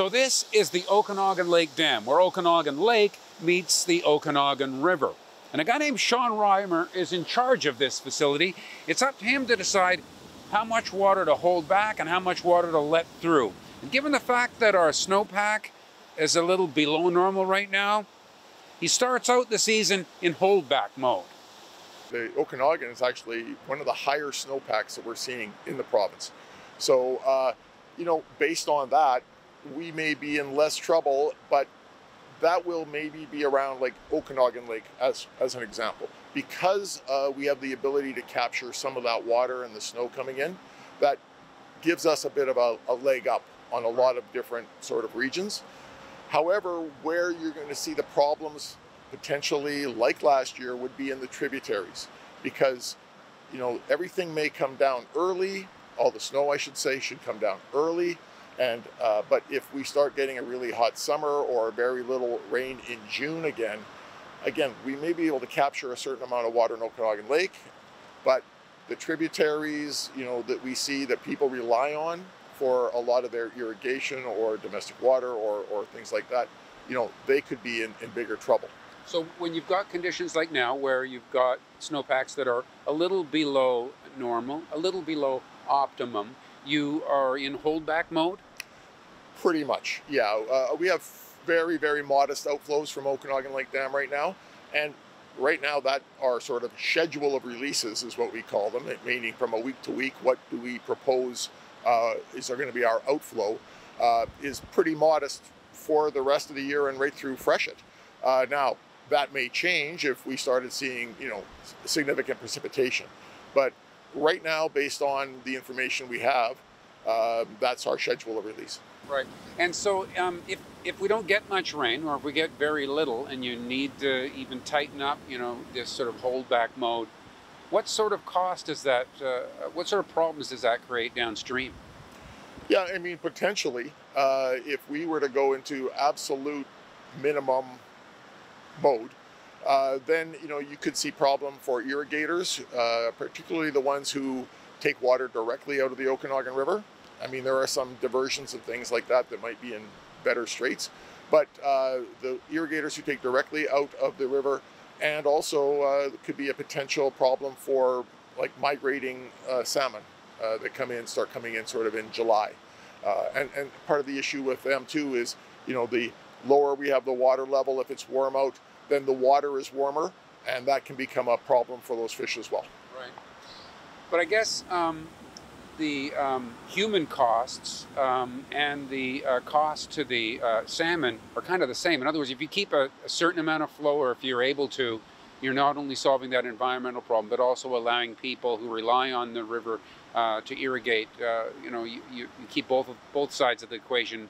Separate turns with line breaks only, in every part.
So this is the Okanagan Lake Dam, where Okanagan Lake meets the Okanagan River. And a guy named Shaun Reimer is in charge of this facility. It's up to him to decide how much water to hold back and how much water to let through. And given the fact that our snowpack is a little below normal right now, he starts out the season in holdback mode.
The Okanagan is actually one of the higher snowpacks that we're seeing in the province. So, uh, you know, based on that, we may be in less trouble, but that will maybe be around like Okanagan Lake as, as an example. Because uh, we have the ability to capture some of that water and the snow coming in, that gives us a bit of a, a leg up on a lot of different sort of regions. However, where you're going to see the problems potentially like last year would be in the tributaries because you know everything may come down early all the snow i should say should come down early and uh, but if we start getting a really hot summer or very little rain in June again, again we may be able to capture a certain amount of water in Okanagan Lake, but the tributaries, you know, that we see that people rely on for a lot of their irrigation or domestic water or, or things like that, you know, they could be in, in bigger trouble.
So when you've got conditions like now where you've got snowpacks that are a little below normal, a little below optimum, you are in holdback mode?
Pretty much, yeah. Uh, we have very, very modest outflows from Okanagan Lake Dam right now. And right now that our sort of schedule of releases is what we call them, meaning from a week to week, what do we propose uh, is there going to be our outflow, uh, is pretty modest for the rest of the year and right through freshet. Uh, now, that may change if we started seeing, you know, significant precipitation. But right now, based on the information we have, uh, that's our schedule of release.
Right. And so um, if, if we don't get much rain or if we get very little and you need to even tighten up, you know, this sort of holdback mode, what sort of cost does that, uh, what sort of problems does that create downstream?
Yeah, I mean, potentially, uh, if we were to go into absolute minimum mode, uh, then you know you could see problem for irrigators, uh, particularly the ones who take water directly out of the Okanagan River. I mean, there are some diversions and things like that that might be in better straits, but uh, the irrigators who take directly out of the river, and also uh, could be a potential problem for like migrating uh, salmon uh, that come in, start coming in sort of in July. Uh, and, and part of the issue with them too is, you know, the lower we have the water level, if it's warm out, then the water is warmer, and that can become a problem for those fish as well.
Right. But I guess um, the um, human costs um, and the uh, cost to the uh, salmon are kind of the same. In other words, if you keep a, a, certain amount of flow, or if you're able to, you're not only solving that environmental problem, but also allowing people who rely on the river uh, to irrigate. Uh, you know, you, you, keep both of, both sides of the equation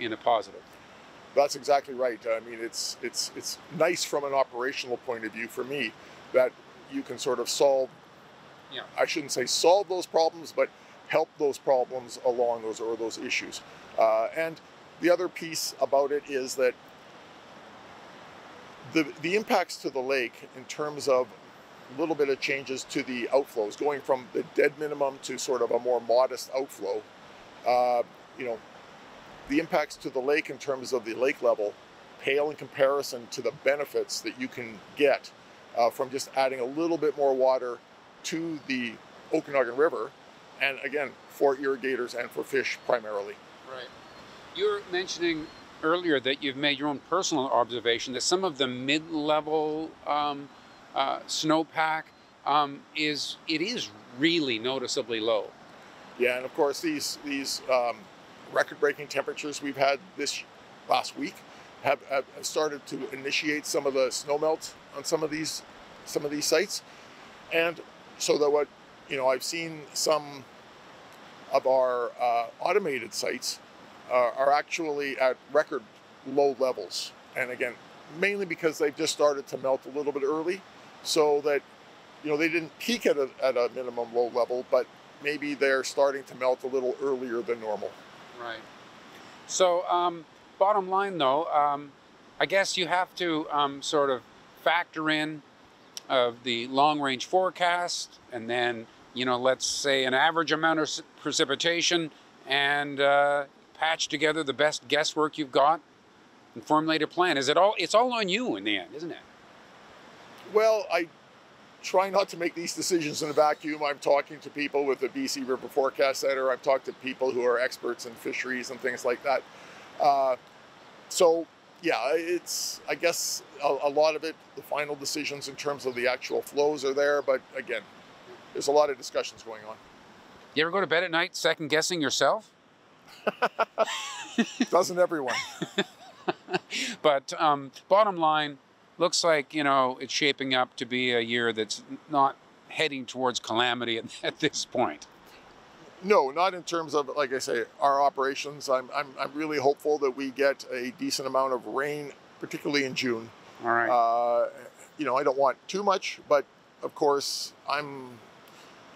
in a positive.
That's exactly right. I mean, it's it's it's nice from an operational point of view for me that you can sort of solve yeah. I shouldn't say solve those problems, but help those problems along those or those issues. Uh, and the other piece about it is that the, the impacts to the lake in terms of a little bit of changes to the outflows, going from the dead minimum to sort of a more modest outflow, uh, you know, the impacts to the lake in terms of the lake level pale in comparison to the benefits that you can get uh, from just adding a little bit more water to the Okanagan River, and again, for irrigators and for fish primarily.
Right. You were mentioning earlier that you've made your own personal observation that some of the mid-level um, uh, snowpack um, is it is really noticeably low.
Yeah, and of course these these um, record-breaking temperatures we've had this last week have, have started to initiate some of the snowmelt on some of these some of these sites, and so that what you know I've seen some of our uh, automated sites uh, are actually at record low levels, and again, mainly because they've just started to melt a little bit early, so that you know they didn't peak at a, at a minimum low level, but maybe they're starting to melt a little earlier than normal.
Right. So, um, bottom line though, um, I guess you have to um, sort of factor in of the long range forecast and then, you know, let's say an average amount of precipitation and uh, patch together the best guesswork you've got and formulate a plan. Is it all? It's all on you in the end, isn't it?
Well, I try not to make these decisions in a vacuum. I'm talking to people with the BC River Forecast Center. I've talked to people who are experts in fisheries and things like that. Uh, so, yeah, it's, I guess, a, a, lot of it, the final decisions in terms of the actual flows are there. But again, there's a lot of discussions going on.
You ever go to bed at night second guessing yourself?
Doesn't everyone?
but um, bottom line, looks like you know it's shaping up to be a year that's not heading towards calamity at, at this point.
No, not in terms of like I say our operations. I'm I'm I'm really hopeful that we get a decent amount of rain, particularly in June.
All right.
Uh, you know, I don't want too much, but of course I'm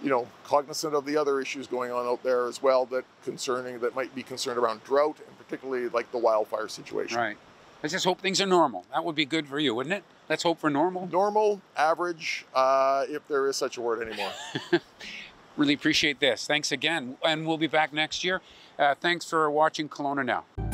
you know, cognizant of the other issues going on out there as well that concerning that might be concerned around drought and particularly like the wildfire situation.
Right. Let's just hope things are normal. That would be good for you, wouldn't it? Let's hope for normal.
Normal, average, uh, if there is such a word anymore.
really appreciate this. Thanks again. And we'll be back next year. Uh, thanks for watching Kelowna Now.